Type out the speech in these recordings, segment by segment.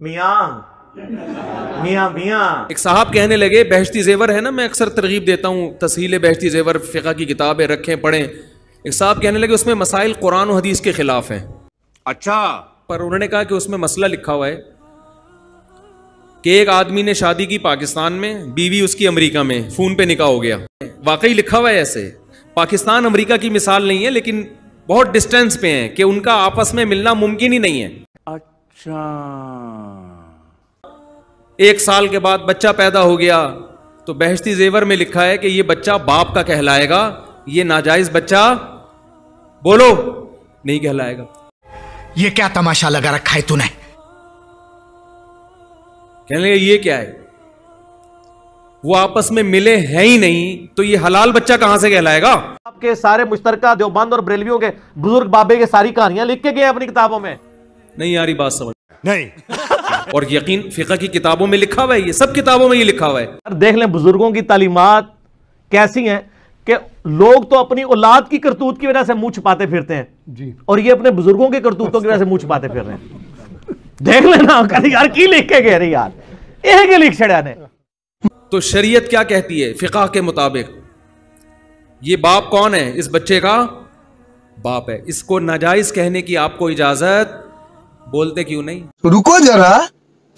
मियाँ मियाँ मियाँ एक साहब कहने लगे बहशती जेवर है ना मैं अक्सर तरगीब देता हूँ तसील बहशती जेवर फ़िका की किताबें रखें पढ़ें। एक साहब कहने लगे उसमें मसाइल कुरान और हदीस के ख़िलाफ़ हैं। अच्छा। पर उन्होंने कहा कि उसमें मसला लिखा हुआ है कि एक आदमी ने शादी की पाकिस्तान में बीवी उसकी अमेरिका में फ़ोन पे निकाह हो गया। वाकई लिखा हुआ है ऐसे। पाकिस्तान अमेरिका की मिसाल नहीं है लेकिन बहुत डिस्टेंस पे हैं कि उनका आपस में मिलना मुमकिन ही नहीं है। एक साल के बाद बच्चा पैदा हो गया तो बहश्ती जेवर में लिखा है कि ये बच्चा बाप का कहलाएगा। ये नाजायज बच्चा बोलो नहीं कहलाएगा। ये क्या तमाशा लगा रखा है तूने? कहने लगे ये क्या है? वो आपस में मिले हैं ही नहीं तो ये हलाल बच्चा कहाँ से कहलाएगा? आपके सारे मुश्तरका देवबंद और बरेलवियों के बुज़ुर्ग बाबे के सारी कहानियाँ लिख के गए अपनी किताबों में। नहीं यारी बात समझ। नहीं। और यकीन फिका की किताबों में लिखा हुआ है ये सब किताबों में ये लिखा हुआ है। देख लें बुज़ुर्गों की तालीमत कैसी हैं कि लोग तो अपनी औलाद की करतूत की वजह से मुँह छुपाते फिरते हैं। जी। और ये अपने बुज़ुर्गों के करतूतों की वजह से मुँह छुपाते फिर रहे हैं। देख लेना यार की लिख के गए रे यार। ये के लिख छड़ा ने। तो शरीयत क्या कहती है फिका के मुताबिक? ये बाप कौन है? इस बच्चे का बाप है। इसको नाजायज कहने की आपको इजाज़त बोलते क्यों नहीं? रुको जरा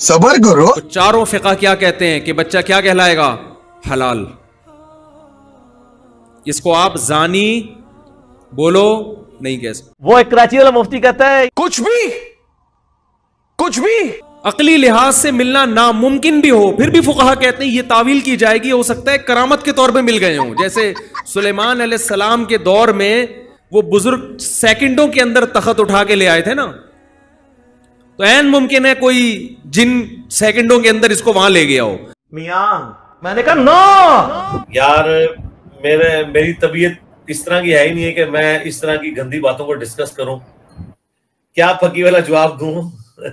सबर करो। तो चारों फिका क्या कहते हैं कि बच्चा क्या कहलाएगा? हलाल। इसको आप जानी बोलो नहीं कह सकते। वो एक कराची वाला मुफ्ती कहता है कुछ भी कुछ भी। अकली लिहाज से मिलना नामुमकिन भी हो फिर भी फुकहा कहते हैं ये तावील की जाएगी। हो सकता है करामत के तौर पे मिल गए हों। जैसे सुलेमान सलाम के दौर में वो बुज़ुर्ग सेकंडों के अंदर तखत उठा के ले आए थे ना? तो ऐन मुमकिन है कोई जिन सेकंडों के अंदर इसको वहाँ ले गया हो। मियाँ मैंने कहा नो! यार मेरे मेरी तबीयत इस तरह की है ही नहीं है कि मैं इस तरह की गंदी बातों को डिस्कस करूँ। क्या फकी वाला जवाब दू?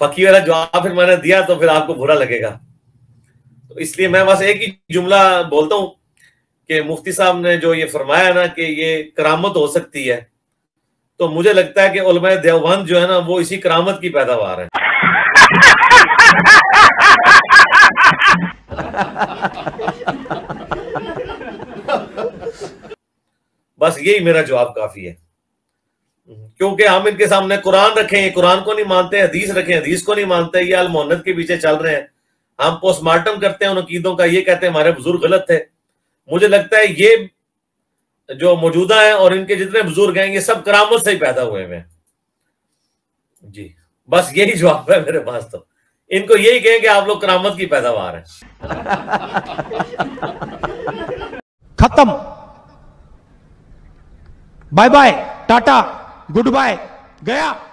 फकी वाला जवाब फिर मैंने दिया तो फिर आपको बुरा लगेगा। तो इसलिए मैं बस एक ही जुमला बोलता हूँ कि मुफ्ती साहब ने जो ये फरमाया ना कि ये करामत हो सकती है तो मुझे लगता है कि उलमा देवबंद जो है ना, वो इसी करामत की पैदावार है। बस यही मेरा जवाब काफ़ी है। क्योंकि हम इनके सामने कुरान रखे हैं कुरान को नहीं मानते, हदीस रखे, हदीस को नहीं मानते, ये अल मोहन्नत के पीछे चल रहे हैं। हम पोस्टमार्टम करते हैं उन अकीदों का, ये कहते हैं, हमारे बुज़ुर्ग गलत थे। मुझे लगता है ये जो मौजूदा है और इनके जितने बुज़ुर्ग हैं, ये सब करामत से ही पैदा हुए हैं। जी, बस यही जवाब है मेरे पास तो। इनको यही कहें कि आप लोग करामत की पैदावार है। खत्म। Bye bye tata good bye गया।